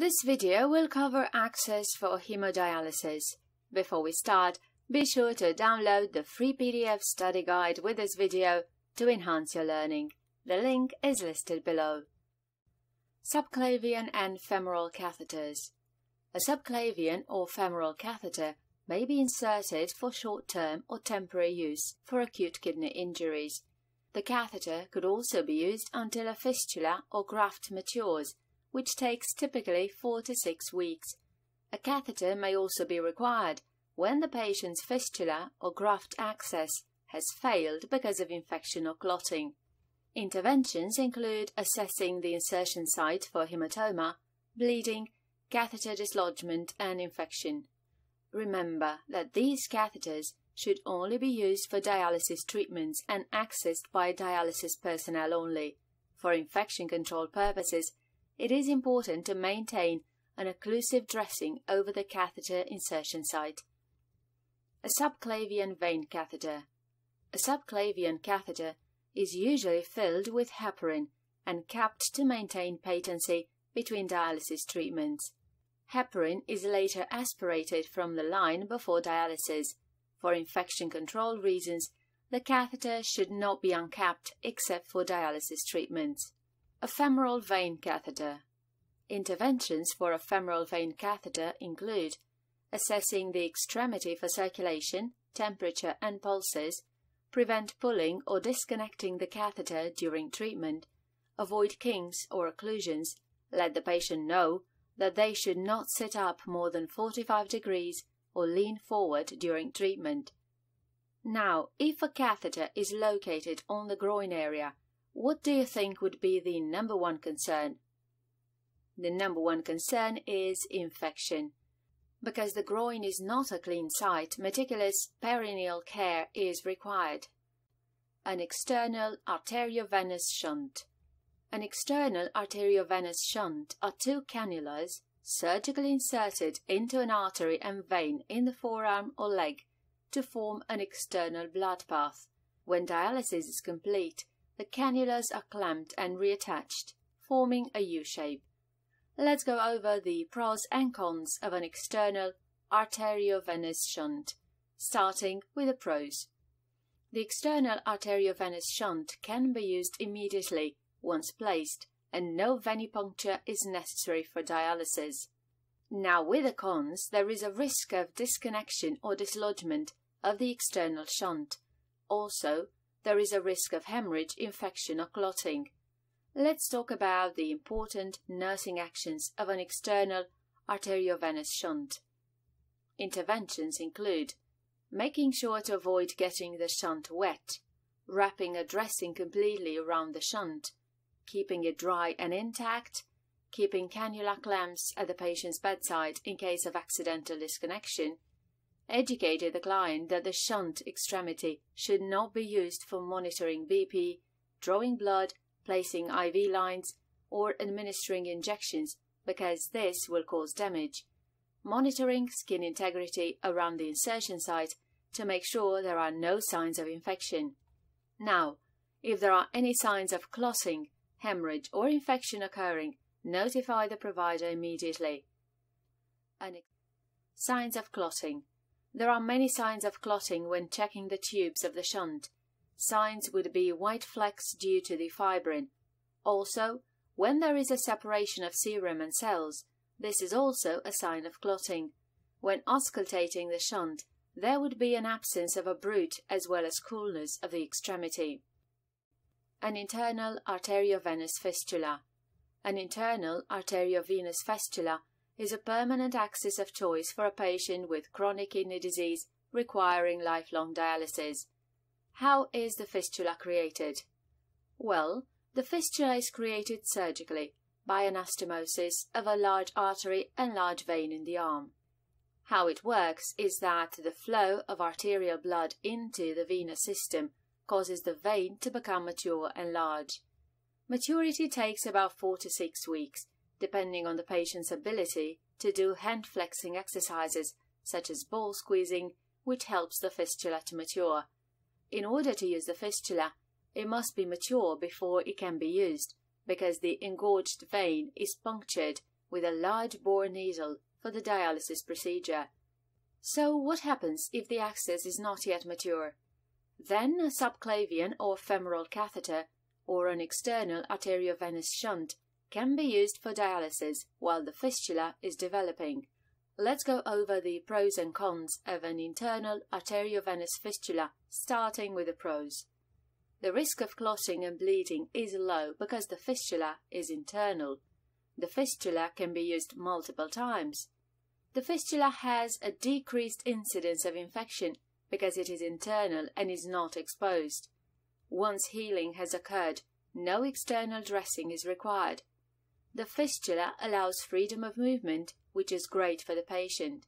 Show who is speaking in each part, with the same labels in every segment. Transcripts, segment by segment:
Speaker 1: This video will cover access for hemodialysis. Before we start, be sure to download the free PDF study guide with this video to enhance your learning. The link is listed below. Subclavian and femoral catheters. A subclavian or femoral catheter may be inserted for short-term or temporary use for acute kidney injuries. The catheter could also be used until a fistula or graft matures which takes typically 4 to 6 weeks. A catheter may also be required when the patient's fistula or graft access has failed because of infection or clotting. Interventions include assessing the insertion site for hematoma, bleeding, catheter dislodgement and infection. Remember that these catheters should only be used for dialysis treatments and accessed by dialysis personnel only. For infection control purposes, it is important to maintain an occlusive dressing over the catheter insertion site. A subclavian vein catheter. A subclavian catheter is usually filled with heparin and capped to maintain patency between dialysis treatments. Heparin is later aspirated from the line before dialysis. For infection control reasons, the catheter should not be uncapped except for dialysis treatments. A femoral vein catheter. Interventions for a femoral vein catheter include assessing the extremity for circulation, temperature, and pulses, prevent pulling or disconnecting the catheter during treatment, avoid kinks or occlusions, let the patient know that they should not sit up more than 45 degrees or lean forward during treatment. Now, if a catheter is located on the groin area, what do you think would be the number one concern? The number one concern is infection. Because the groin is not a clean site, meticulous perineal care is required. An external arteriovenous shunt. An external arteriovenous shunt are two cannulas surgically inserted into an artery and vein in the forearm or leg to form an external blood path. When dialysis is complete, the cannulas are clamped and reattached, forming a U-shape. Let's go over the pros and cons of an external arteriovenous shunt, starting with the pros. The external arteriovenous shunt can be used immediately once placed, and no venipuncture is necessary for dialysis. Now, with the cons, there is a risk of disconnection or dislodgement of the external shunt. Also, there is a risk of hemorrhage, infection, or clotting. Let's talk about the important nursing actions of an external arteriovenous shunt. Interventions include making sure to avoid getting the shunt wet, wrapping a dressing completely around the shunt, keeping it dry and intact, keeping cannula clamps at the patient's bedside in case of accidental disconnection, educated the client that the shunt extremity should not be used for monitoring BP, drawing blood, placing IV lines, or administering injections because this will cause damage. Monitoring skin integrity around the insertion site to make sure there are no signs of infection. Now, if there are any signs of clotting, hemorrhage, or infection occurring, notify the provider immediately. Signs of clotting. There are many signs of clotting when checking the tubes of the shunt. Signs would be white flecks due to the fibrin. Also, when there is a separation of serum and cells, this is also a sign of clotting. When auscultating the shunt, there would be an absence of a bruit as well as coolness of the extremity. An internal arteriovenous fistula. An internal arteriovenous fistula is a permanent access of choice for a patient with chronic kidney disease requiring lifelong dialysis. How is the fistula created? Well, the fistula is created surgically by anastomosis of a large artery and large vein in the arm. How it works is that the flow of arterial blood into the venous system causes the vein to become mature and large. Maturity takes about 4 to 6 weeks, depending on the patient's ability to do hand flexing exercises such as ball squeezing, which helps the fistula to mature. In order to use the fistula, it must be mature before it can be used, because the engorged vein is punctured with a large bore needle for the dialysis procedure. So what happens if the access is not yet mature? Then a subclavian or femoral catheter or an external arteriovenous shunt can be used for dialysis while the fistula is developing. Let's go over the pros and cons of an internal arteriovenous fistula, starting with the pros. The risk of clotting and bleeding is low because the fistula is internal. The fistula can be used multiple times. The fistula has a decreased incidence of infection because it is internal and is not exposed. Once healing has occurred, no external dressing is required. The fistula allows freedom of movement, which is great for the patient.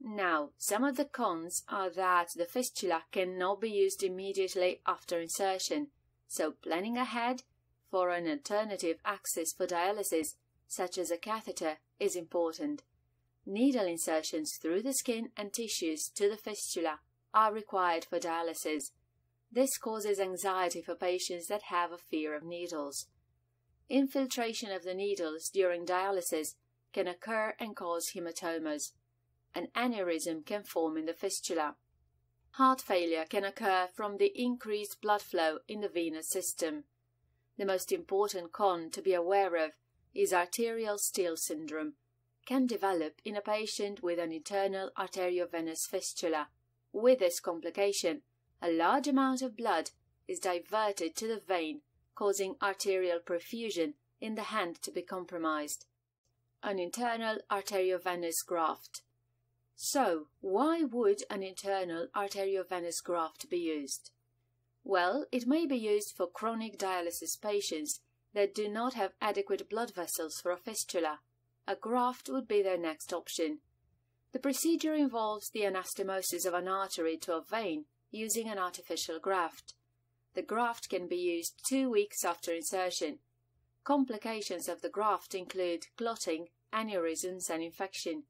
Speaker 1: Now, some of the cons are that the fistula cannot be used immediately after insertion, so planning ahead for an alternative access for dialysis, such as a catheter, is important. Needle insertions through the skin and tissues to the fistula are required for dialysis. This causes anxiety for patients that have a fear of needles. Infiltration of the needles during dialysis can occur and cause hematomas. An aneurysm can form in the fistula. Heart failure can occur from the increased blood flow in the venous system. The most important con to be aware of is arterial steal syndrome, can develop in a patient with an internal arteriovenous fistula. With this complication, a large amount of blood is diverted to the vein causing arterial perfusion in the hand to be compromised. An internal arteriovenous graft. So, why would an internal arteriovenous graft be used? Well, it may be used for chronic dialysis patients that do not have adequate blood vessels for a fistula. A graft would be their next option. The procedure involves the anastomosis of an artery to a vein using an artificial graft. The graft can be used two weeks after insertion. Complications of the graft include clotting, aneurysms, and infection.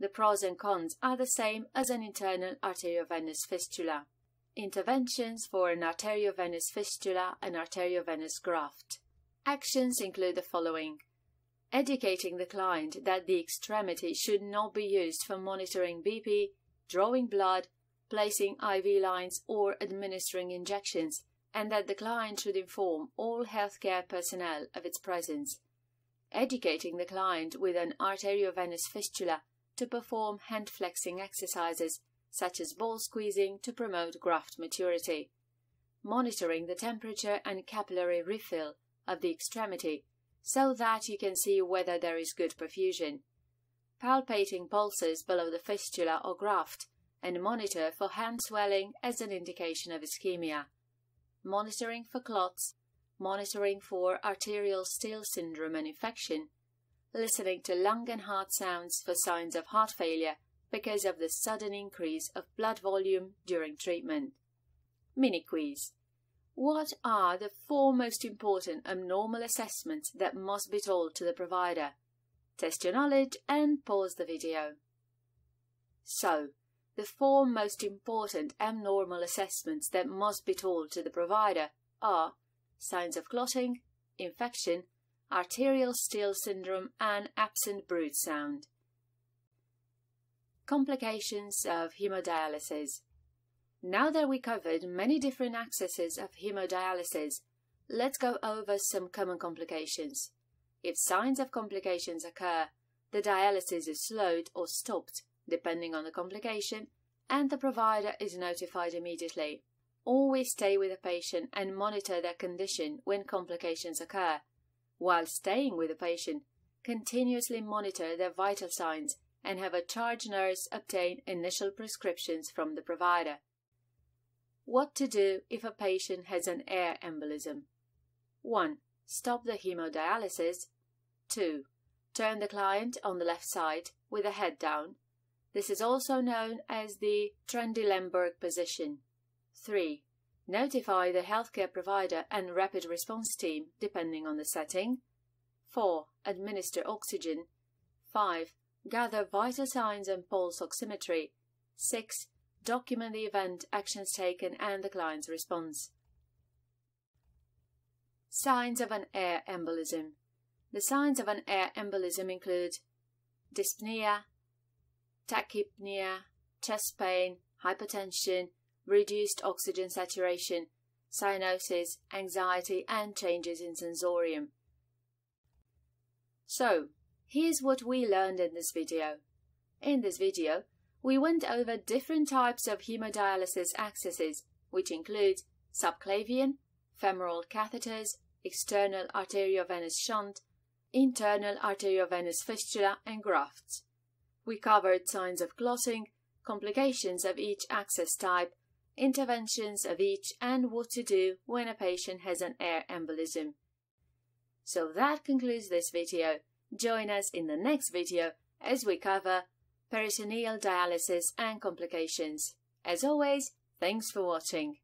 Speaker 1: The pros and cons are the same as an internal arteriovenous fistula. Interventions for an arteriovenous fistula and arteriovenous graft. Actions include the following. Educating the client that the extremity should not be used for monitoring BP, drawing blood, placing IV lines, or administering injections, and that the client should inform all healthcare personnel of its presence. Educating the client with an arteriovenous fistula to perform hand flexing exercises such as ball squeezing to promote graft maturity. Monitoring the temperature and capillary refill of the extremity so that you can see whether there is good perfusion. Palpating pulses below the fistula or graft and monitor for hand swelling as an indication of ischemia monitoring for clots, monitoring for arterial steal syndrome and infection, listening to lung and heart sounds for signs of heart failure because of the sudden increase of blood volume during treatment. Mini quiz. What are the four most important abnormal assessments that must be told to the provider? Test your knowledge and pause the video. So, the four most important abnormal assessments that must be told to the provider are signs of clotting, infection, arterial steal syndrome, and absent bruit sound. Complications of hemodialysis. Now that we covered many different accesses of hemodialysis, let's go over some common complications. If signs of complications occur, the dialysis is slowed or stopped depending on the complication, and the provider is notified immediately. Always stay with the patient and monitor their condition when complications occur. While staying with the patient, continuously monitor their vital signs and have a charge nurse obtain initial prescriptions from the provider. What to do if a patient has an air embolism? 1. Stop the hemodialysis. 2. Turn the client on the left side with the head down this is also known as the Trendelenburg position. 3. Notify the healthcare provider and rapid response team, depending on the setting. 4. Administer oxygen. 5. Gather vital signs and pulse oximetry. 6. Document the event, actions taken, and the client's response. Signs of an air embolism. The signs of an air embolism include dyspnea, tachypnea, chest pain, hypertension, reduced oxygen saturation, cyanosis, anxiety, and changes in sensorium. So, here's what we learned in this video. In this video, we went over different types of hemodialysis accesses, which include subclavian, femoral catheters, external arteriovenous shunt, internal arteriovenous fistula, and grafts. We covered signs of clotting, complications of each access type, interventions of each, and what to do when a patient has an air embolism. So that concludes this video. Join us in the next video as we cover peritoneal dialysis and complications. As always, thanks for watching.